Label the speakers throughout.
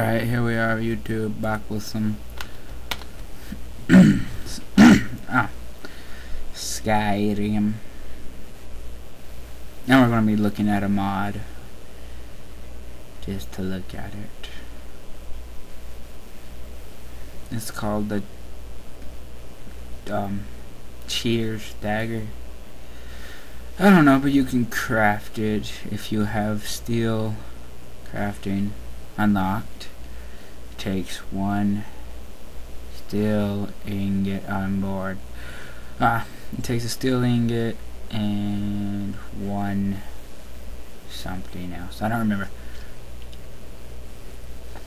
Speaker 1: Alright, here we are, YouTube, back with some ah, Skyrim. Now we're going to be looking at a mod, just to look at it. It's called the um, Cheers Dagger. I don't know, but you can craft it if you have steel crafting unlocked takes one steel ingot on board. Ah it takes a steel ingot and one something else. I don't remember.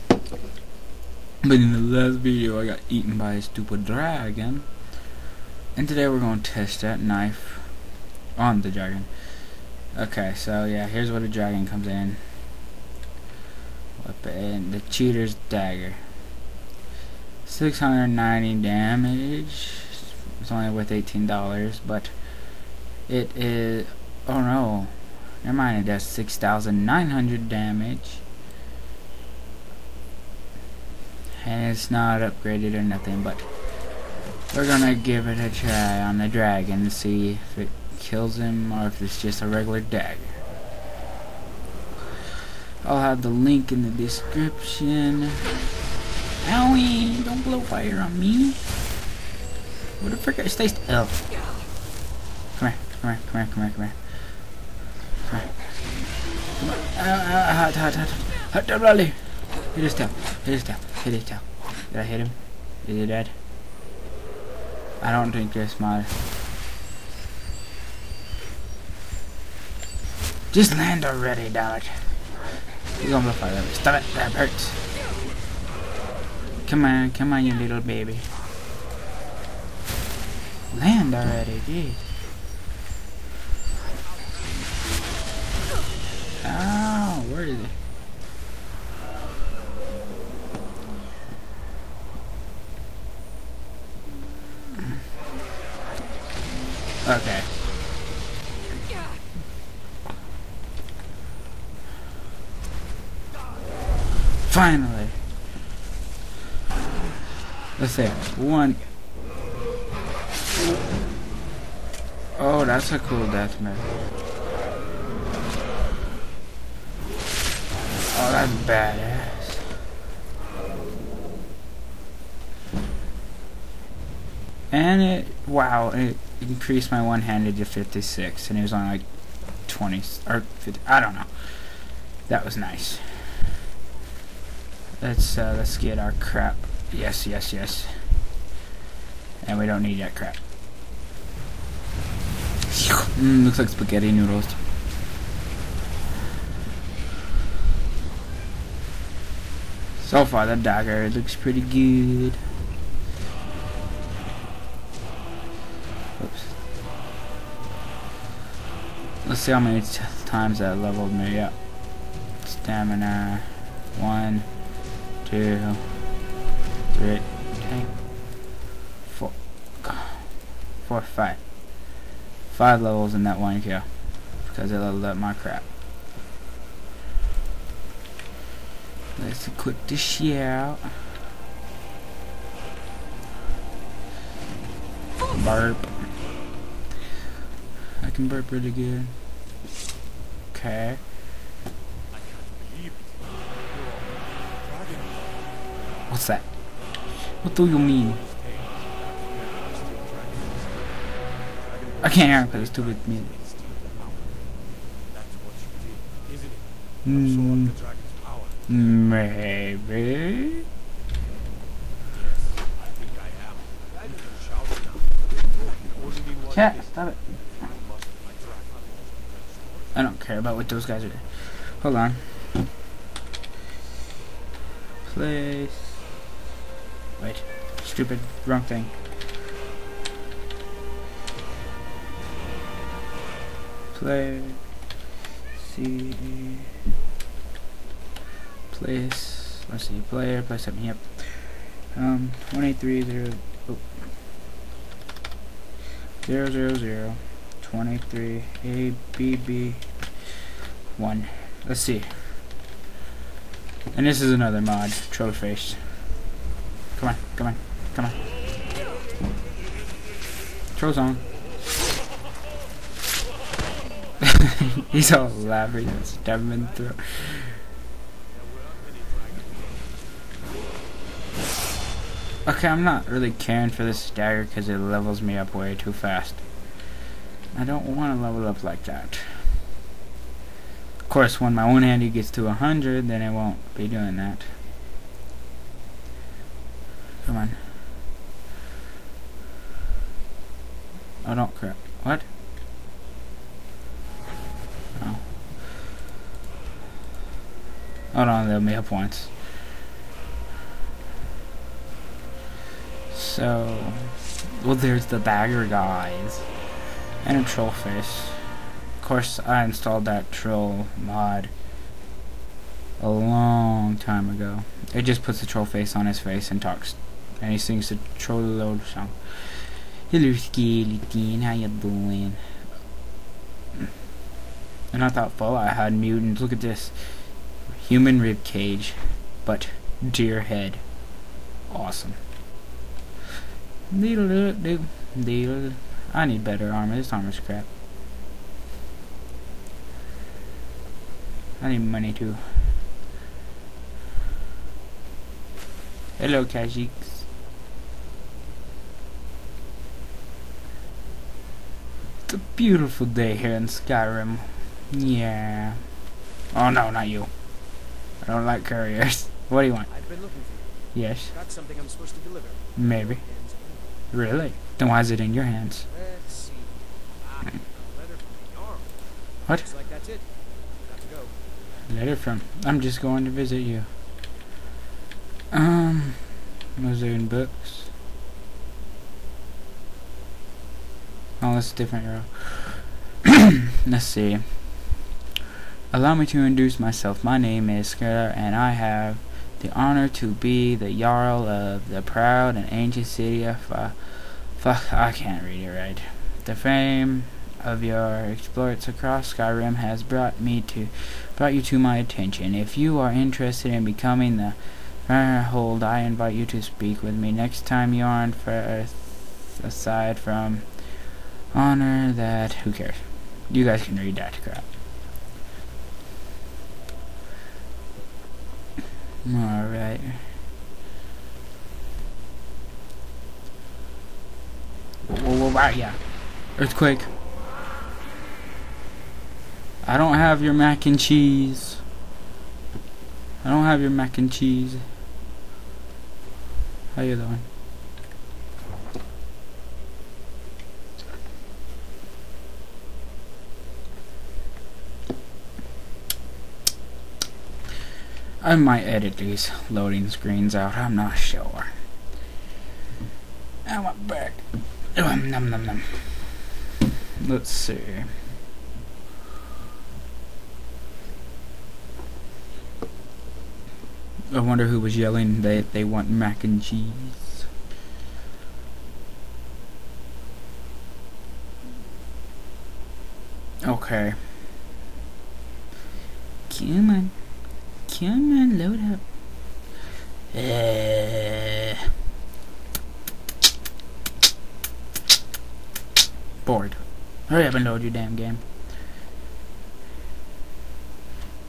Speaker 1: But in the last video I got eaten by a stupid dragon. And today we're going to test that knife on the dragon. Okay so yeah here's where the dragon comes in Weapon, the cheater's dagger. 690 damage. It's only worth $18, but it is. Oh no. Never mind, it does 6,900 damage. And it's not upgraded or nothing, but we're gonna give it a try on the dragon and see if it kills him or if it's just a regular dagger. I'll have the link in the description. Owie! Don't blow fire on me. What the frick? Stay still. Oh. Come here, come here, come here, come here, come here. Come here. Come on. Uh, uh, hot, hot, hot. Hot, hot, hot, Hit his tail. Hit his tail. Hit his tail. Did I hit him? Is he dead? I don't think this matters. Just land already, damn it. He's gonna fire. Stop it. That hurts. Come on. Come on, you little baby. Land already. Jeez. Ow. Oh, where is he? Okay. Finally. Let's say one. Oh, that's a cool death method. Oh, that's badass. And it, wow, it increased my one-handed to 56, and it was on like 20, or 50, I don't know. That was nice. Let's uh, let's get our crap. Yes, yes, yes. And we don't need that crap. Mm, looks like spaghetti noodles. So far, the dagger looks pretty good. Oops. Let's see how many times that leveled me up. Stamina. One two, three, four, four, five. Five levels in that one kill. Because I leveled up my crap. Let's equip the shell. Burp. I can burp really good. Okay. What's that? What do you mean? I can't hear because it's too big music. Mm, maybe. Chat, stop it. I don't care about what those guys are doing. Hold on. Place. Stupid. Wrong thing. Play. See. Place. Let's see. Player. Play something. Yep. Um. One eight three zero. Oh. Zero zero zero. Twenty three. A B B. One. Let's see. And this is another mod, troll face. Come on, come on, come on. Troll zone. He's all laughing and stabbing through. Okay, I'm not really caring for this dagger because it levels me up way too fast. I don't want to level up like that. Of course, when my one handy gets to 100, then it won't be doing that. Come on. Oh, don't crap. What? Oh. Hold on, they'll me up once. So, well, there's the bagger guys and a troll face. Of course, I installed that troll mod a long time ago. It just puts the troll face on his face and talks, and he sings the troll load song. Hello, skeleton, how you doing? And I thought Fallout had mutants. Look at this, human rib cage, but deer head. Awesome. Deedle do deedle. I need better armor. This armor's crap. I need money too. Hello, Khajiits. It's a beautiful day here in Skyrim. Yeah. Oh no, not you. I don't like couriers. What do you want?
Speaker 2: I've been looking for you.
Speaker 1: Yes.
Speaker 2: Got something I'm supposed to deliver.
Speaker 1: Maybe. Really? Then why is it in your hands?
Speaker 2: Let's see. Ah, a letter from the Jarl.
Speaker 1: What?
Speaker 2: Looks like that's it. Got to go.
Speaker 1: Letter from. I'm just going to visit you. Um, Mozoon books. Oh, that's a different arrow. Let's see. Allow me to introduce myself. My name is Skirler, and I have the honor to be the Jarl of the proud and ancient city of. Uh, fuck, I can't read it right. The fame of your exploits across Skyrim has brought me to brought you to my attention. If you are interested in becoming the Hold, I invite you to speak with me next time you are on Firth. Aside from honor, that who cares? You guys can read that crap. Alright. Whoa, whoa, whoa, ah, yeah. Earthquake. I don't have your mac and cheese. I don't have your mac and cheese. How you doing? I might edit these loading screens out, I'm not sure. I want back. Um, num num num. Let's see. I wonder who was yelling that they want mac and cheese. Okay. Come on. Come on, load up. Uh, bored. Hurry up and load your damn game.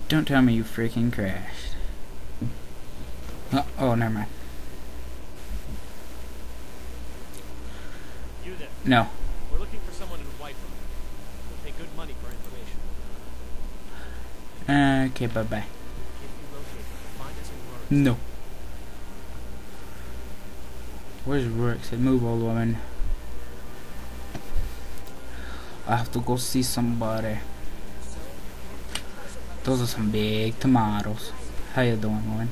Speaker 1: Don't tell me you freaking crashed. Oh, oh never mind.
Speaker 2: You there.
Speaker 1: No.
Speaker 2: We're looking for someone in Whiterun. We'll pay good money for information.
Speaker 1: Okay, bye bye No. Where's Rourke? Said move, old woman. I have to go see somebody. Those are some big tomatoes. How you doing, woman?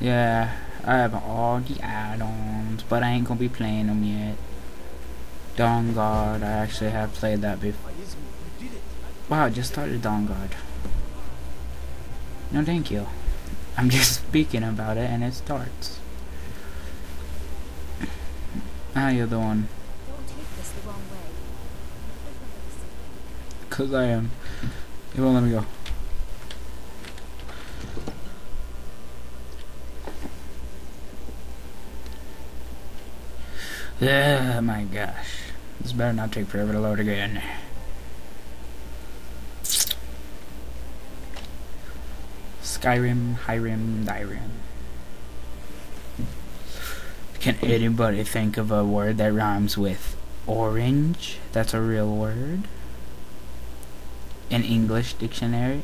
Speaker 1: Yeah, I have all the add-ons, but I ain't gonna be playing them yet. Dawnguard, I actually have played that before.
Speaker 2: Why is you did it?
Speaker 1: Wow, I just started Dawnguard. No, thank you. I'm just speaking about it, and it starts. Ah, you doing?
Speaker 3: Don't take this the wrong way.
Speaker 1: Cause I am. It won't let me go. Oh my gosh. This better not take forever to load again. Skyrim, Hyrim, Dyrim. Can anybody think of a word that rhymes with orange? That's a real word. An English dictionary.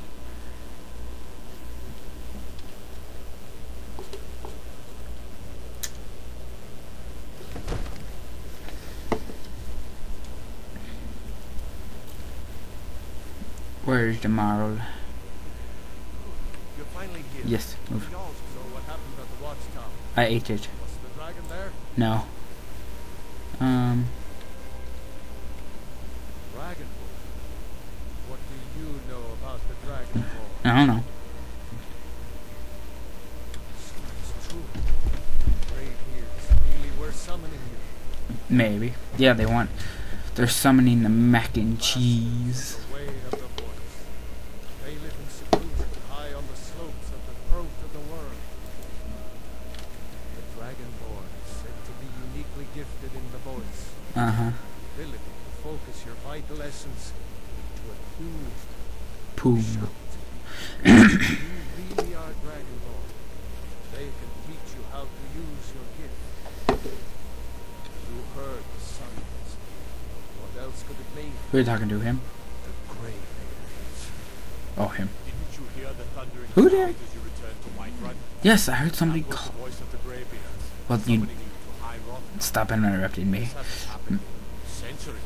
Speaker 1: Where's the moral? Yes, move. I ate it. No. Um,
Speaker 2: What do you know about the
Speaker 1: I don't know. Maybe. Yeah, they want. They're summoning the mac and cheese.
Speaker 2: The way of the voice. They live in seclusion high on the slopes of the throat of the world. The Dragonborn is said to be uniquely gifted in the voice.
Speaker 1: Uh huh.
Speaker 2: Ability to focus your vital essence into a tune
Speaker 1: Poom.
Speaker 2: shout. you really are Dragonborn. They can teach you how to use your gift. You heard the silence. What else could it mean?
Speaker 1: Who are you talking to? Him? Oh, him.
Speaker 2: Didn't you hear the
Speaker 1: Who did?
Speaker 2: as you returned to Whiterun?
Speaker 1: Yes, I heard somebody call.
Speaker 2: the voice of the Greybeards,
Speaker 1: Well, you
Speaker 2: summoning you to
Speaker 1: stop interrupting me.
Speaker 2: This hasn't happened in centuries,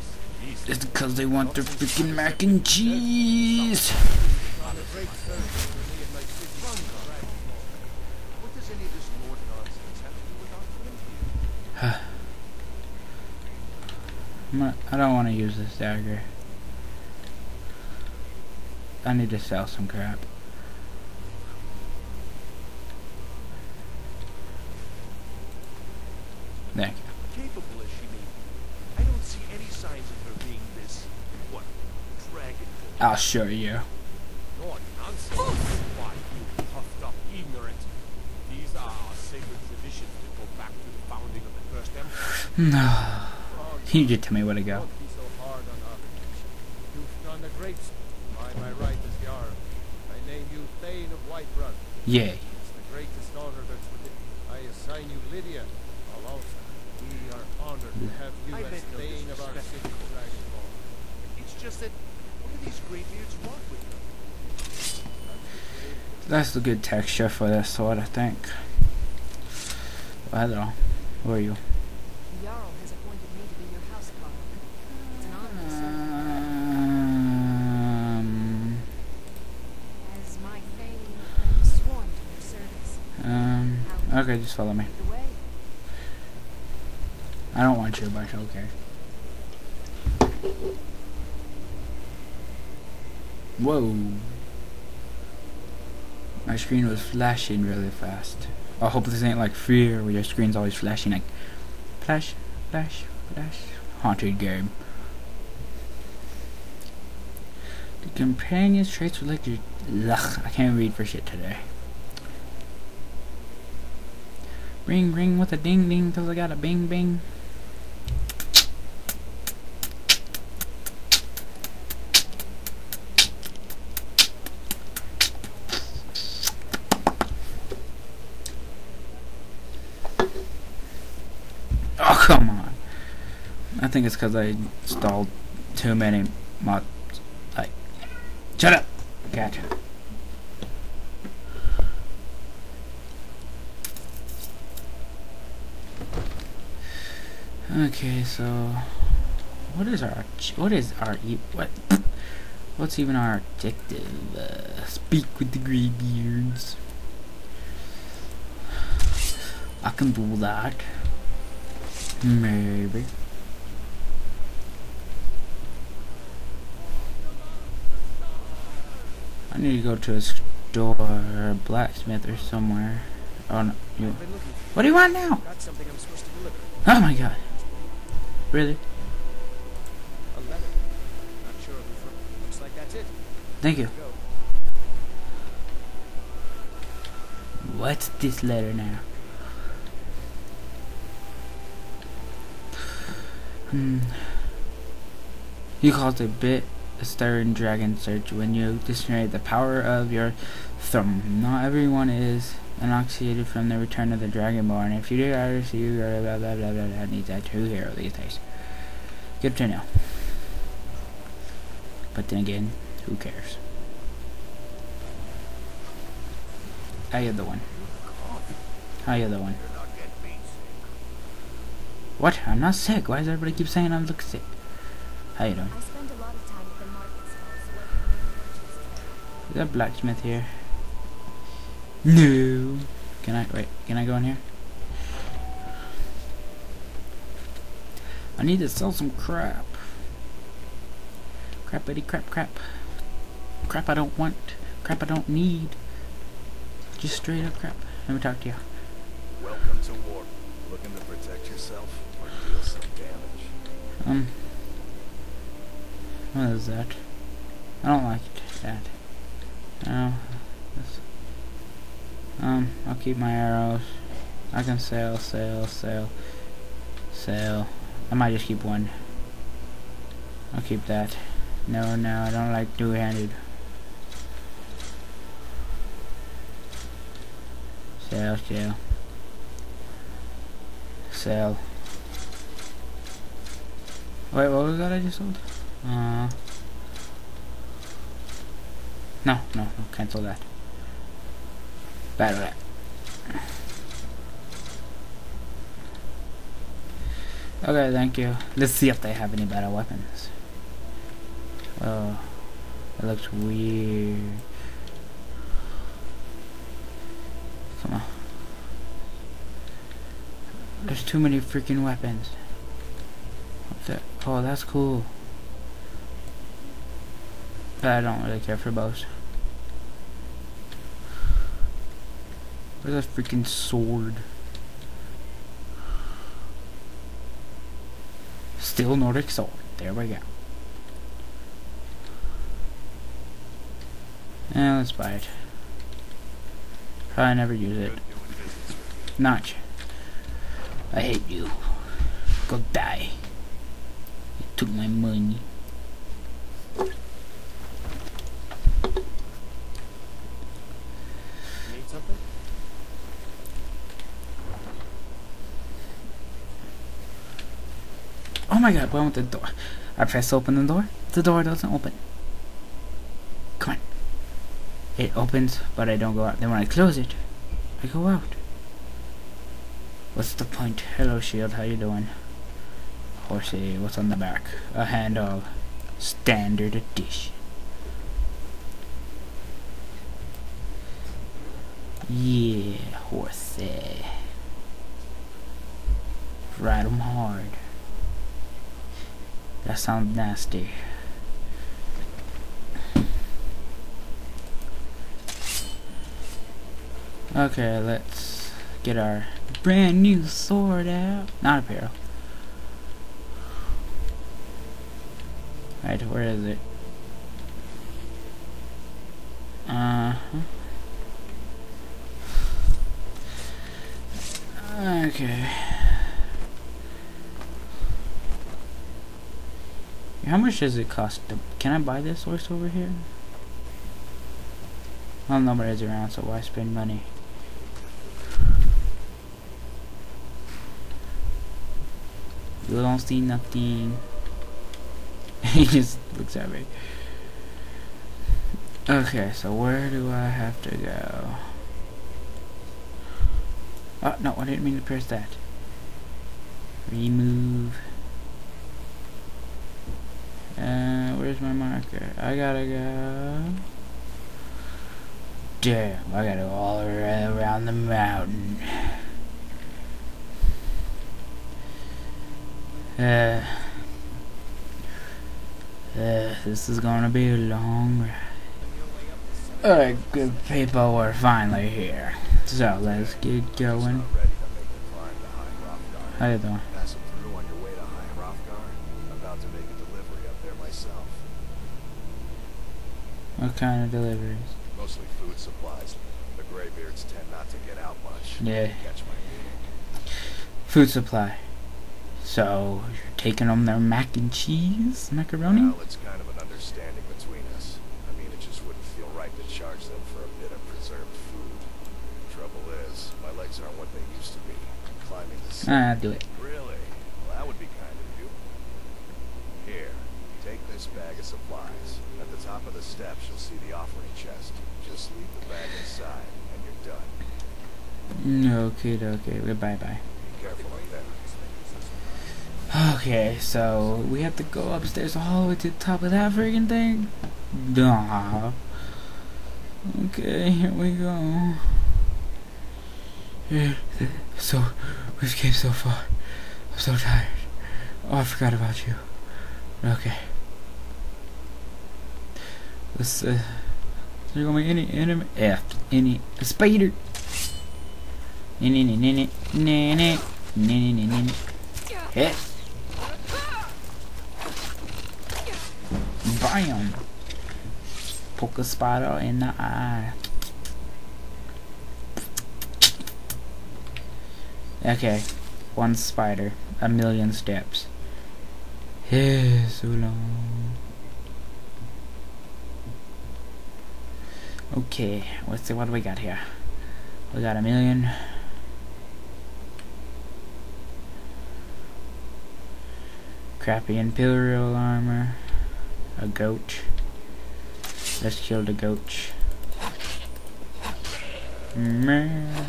Speaker 2: at least.
Speaker 1: It's because they want their freaking mac and cheese.
Speaker 2: On a great service for me and my city. What does any of this lord nonsense have to do with our friend here?
Speaker 1: I'm not, I don't want to use this dagger. I need to sell some crap. Thank you.
Speaker 2: Capable as she may be, I don't see any signs of her being this, what, dragon
Speaker 1: I'll show you.
Speaker 2: Lord nonsense. Why, you puffed up ignorant. These are our sacred traditions that go back to the founding of the First Empire.
Speaker 1: No. You just tell me where to go.
Speaker 2: Don't so hard on. You've done a great By my right as Jarl, I name you Thane of Whiterun.
Speaker 1: Yay.
Speaker 2: It's the greatest honor that's within. I assign you Lydia, Alausa. We are honored to have you
Speaker 3: I
Speaker 2: as
Speaker 3: meant no
Speaker 2: Thane of our city, Dragonborn.
Speaker 3: It's just that what do these greybeards want with them?
Speaker 1: That's the good texture for this sword, I think. Oh, hello. Who are you?
Speaker 4: Jarl has appointed me to be your house guard. It's an honor to serve
Speaker 1: Um,
Speaker 4: as my thane. I'm sworn to your service.
Speaker 1: um, okay, just follow me. I don't want you, but okay. Whoa. My screen was flashing really fast. I hope this ain't like Fear where your screen's always flashing like flash, flash, flash. Haunted game. The companion's traits were like your. Ugh, I can't read for shit today. Ring ring with a ding ding till I got a bing bing. Oh come on! I think it's because I installed too many mods. Like, shut up, cat. Okay, so what is our what is our e- what what's even our objective? Uh, speak with the greybeards. I can do that. Maybe. I need to go to a store, a blacksmith, or somewhere. Oh no! You,
Speaker 3: I've been looking.
Speaker 1: what do you want now?
Speaker 3: Got something I'm supposed to deliver.
Speaker 1: Oh my god! Really?
Speaker 3: A letter. Not sure. Looks like That's it.
Speaker 1: Thank you. What's this letter now? Hmm. You caused a bit stirring dragon surge when you discriminate the power of your Thu'um. Not everyone is inoculated from the return of the dragonborn. If you do, I receive blah blah blah blah blah blah needs a true hero these days. Good to know. But then again, who cares? How you doing? How you
Speaker 3: me sick.
Speaker 1: What? I'm not sick. Why does everybody keep saying I'm look sick? How you doing? Is that blacksmith here? No. Can I wait? Can I go in here? I need to sell some crap. Crappity crap crap. Crap I don't want. Crap I don't need. Just straight up crap. Let me talk to you.
Speaker 5: Welcome to war. Looking to protect yourself or deal some damage?
Speaker 1: Um. What is that? I don't like that. No. This. Um, I'll keep my arrows. I can sail, sail, sail, sail. I might just keep one. I'll keep that. No, no, I don't like two-handed. Sail, sail. Sail. Wait, what was that I just sold? Uh, no, no, no, cancel that. Bad that. Okay, thank you. Let's see if they have any better weapons. Oh, it looks weird. Come on. There's too many freaking weapons. What's that? Oh, that's cool. But I don't really care for bows. Where's that freaking sword? Still Nordic sword. There we go. Yeah, let's buy it. Probably never use it. Notch. I hate you. Go die. You took my money. Oh my god, what with the door? I press open the door. The door doesn't open. Come on. It opens, but I don't go out. Then when I close it, I go out. What's the point? Hello, Shield. How you doing? Horsey, what's on the back? A handle. Standard edition. Yeah, horsey. Ride 'em hard. That sounds nasty. Okay, let's get our brand new sword out. Not apparel. Right, where is it? Uh huh. Okay. How much does it cost? To, can I buy this horse over here? Well, nobody's around, so why spend money? You don't see nothing. he just looks at me. Okay, so where do I have to go? Oh, no, I didn't mean to press that. Remove. Uh, my marker? I gotta go. Damn, I gotta go all the way around the mountain. Uh, uh, this is gonna be a long ride. Alright, good people, we're finally here. So, let's get going. How you doing? What kind of deliveries?
Speaker 5: Mostly food supplies. The graybeards tend not to get out much.
Speaker 1: Yeah. Food supply. So, you're taking them their mac and cheese? Macaroni?
Speaker 5: Well, it's kind of an understanding between us. I mean, it just wouldn't feel right to charge them for a bit of preserved food. Trouble is, my legs aren't what they used to be. Climbing the
Speaker 1: Ah, do it.
Speaker 5: Really? Well, that would be kind of you. Here, take this bag of supplies. At the top of the steps, you'll see the offering chest. Just leave the bag inside, and you're done.
Speaker 1: Okay, okay. Bye bye.
Speaker 5: Be careful up there.
Speaker 1: Okay, so we have to go upstairs all the way to the top of that friggin' thing? Duh. Okay, here we go. Yeah, so, we've came so far. I'm so tired. Oh, I forgot about you. Okay. This, uh, you're gonna be any enemy F, any spider. Nene nene nene nene nene nene. Hit. Bam. Poke a spider in the eye. Okay, one spider, a million steps. Yeah, so long. Okay, let's see what we got here. We got a million. Crappy Imperial armor. A goat. Let's kill the goat. Man.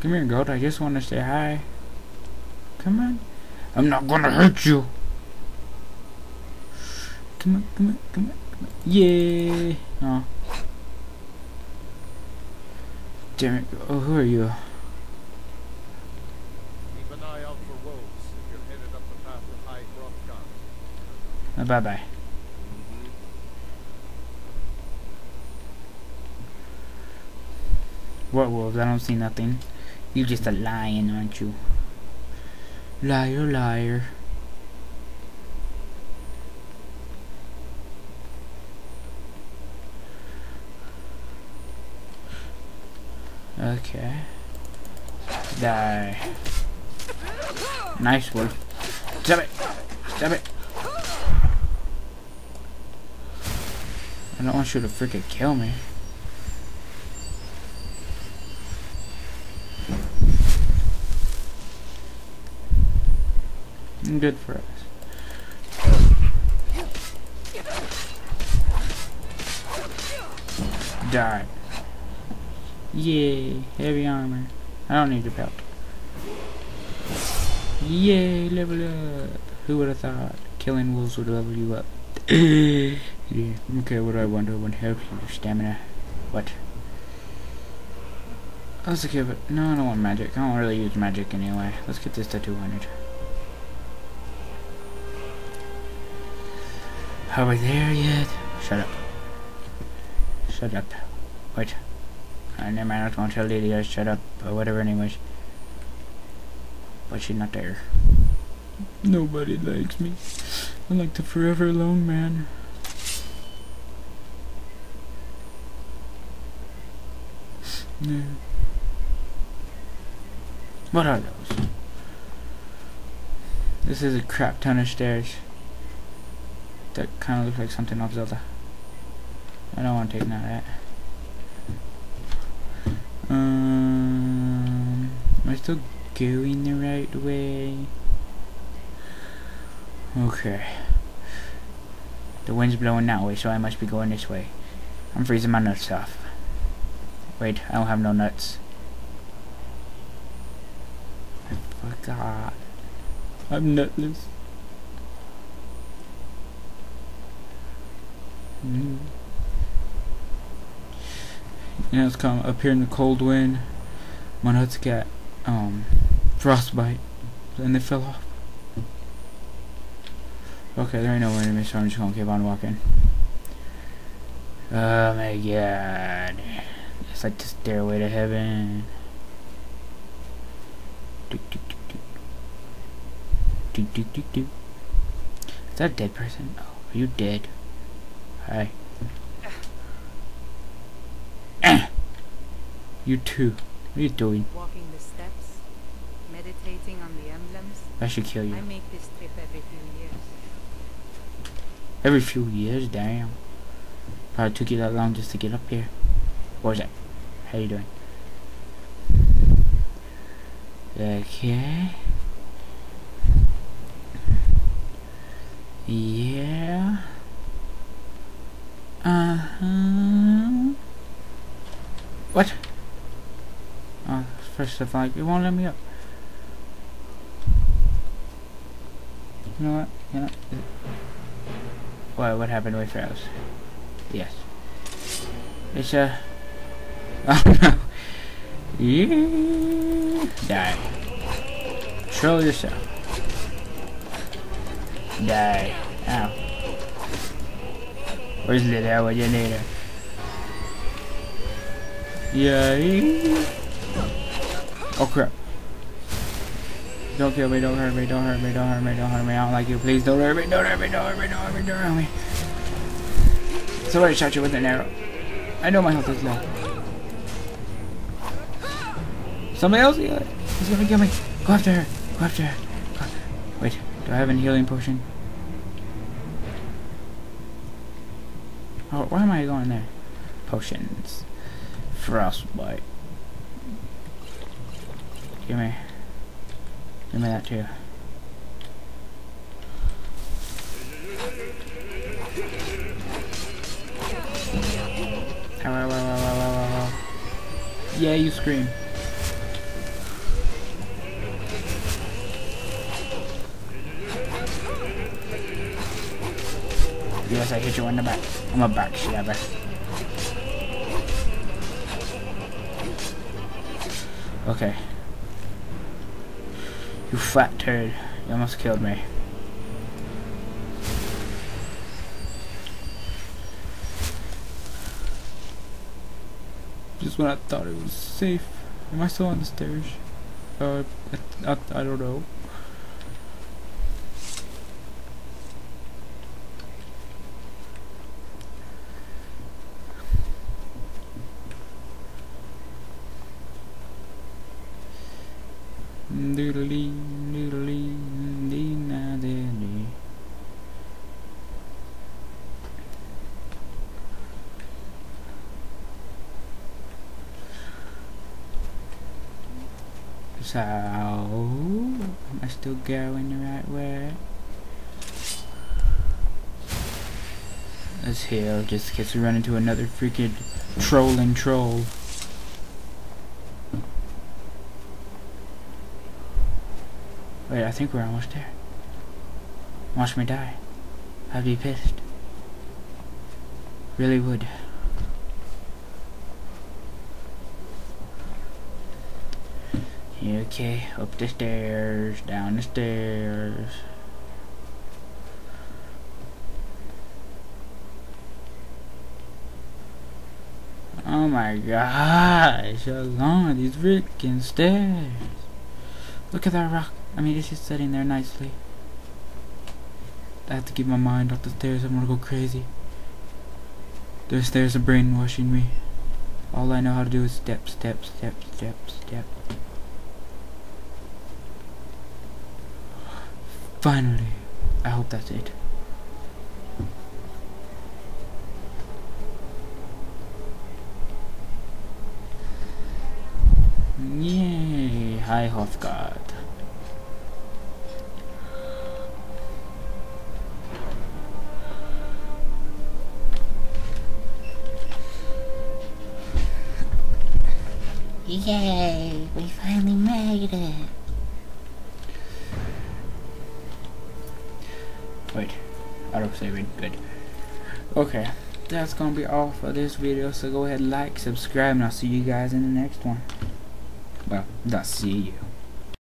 Speaker 1: Come here, goat. I just want to say hi. Come on. I'm not gonna hurt you. Come on, come on, come on, come on. Yay! Oh. Damn it. Oh, who are you?
Speaker 2: Keep an eye out for wolves if you're headed up the path to High Hrothgar.
Speaker 1: Uh, bye bye. What wolves? I don't see nothing. You're just a lion, aren't you? Liar, liar. Okay. Die. Nice wolf. Stop it! Stop it! I don't want you to freaking kill me. Good for us. Die. Yay, heavy armor. I don't need your belt. Yay, level up. Who would have thought killing wolves would level you up? yeah. Okay, what do I wonder? Want health or stamina? What? Let's give it. No, I don't want magic. I don't really use magic anyway. Let's get this to 200. Are we there yet? Shut up. Shut up. Wait. Uh, never mind, I was gonna tell Lydia shut up, or whatever anyways. But she's not there. Nobody likes me. I'm like the forever alone man. Yeah. What are those? This is a crap ton of stairs. That kind of looks like something off Zelda. I don't want to take none of that. Um, am I still going the right way? Okay. The wind's blowing that way, so I must be going this way. I'm freezing my nuts off. Wait, I don't have no nuts. I forgot. I'm nutless. Mm. Yeah, it's come up here in the cold wind. My nuts got um frostbite, and they fell off. Okay, there ain't no enemy, so I'm just gonna keep on walking. Oh my god. It's like the stairway to heaven. Is that a dead person? Oh, are you dead? Hi. You too. What are you doing?
Speaker 6: Walking the steps, meditating on the emblems.
Speaker 1: I should kill you.
Speaker 6: I make this trip every few years.
Speaker 1: Every few years, damn. Probably took you that long just to get up here. What was that? How you doing? Okay. Yeah. Uh huh. What? First of all, it won't let me up. You know what? You know. What? What happened with Pharaohs? Yes. It's uh, a. Oh no. Yeah. Die. Troll yourself. Die. Ow. Where's the hell with you later? Yeah. Oh crap. Don't kill me, don't hurt me, don't hurt me, don't hurt me, don't hurt me. I don't like you. Please don't hurt me, don't hurt me, don't hurt me, don't hurt me, don't hurt me. Somebody shot you with an arrow. I know my health is low. Somebody else? Yeah, he's gonna kill me. Go after her. Go after her. Go. Wait, do I have any healing potion? Oh, why am I going there? Potions. Frostbite. Give me. Give me that too. Ow, ow, ow. Yeah, you scream. Yes, I hit you in the back. I'm a back stabber. Okay. You fat turd. You almost killed me. Just when I thought it was safe. Am I still on the stairs? Uh, I, I, I don't know. So, am I still going the right way? This hill just in case we run into another freaking trolling troll. Wait, I think we're almost there. Watch me die. I'd be pissed. Really would. Okay, up the stairs, down the stairs. Oh my gosh, how long are these freaking stairs? Look at that rock. I mean, it's just sitting there nicely. I have to keep my mind off the stairs. I'm gonna go crazy. The stairs are brainwashing me. All I know how to do is step, step, step, step, step. Finally. I hope that's it. Yay! Hi, Hrothgar. Yay! We finally made it! Auto saving, good. Okay, that's gonna be all for this video, so go ahead, like, subscribe, and I'll see you guys in the next one. Well, not see you.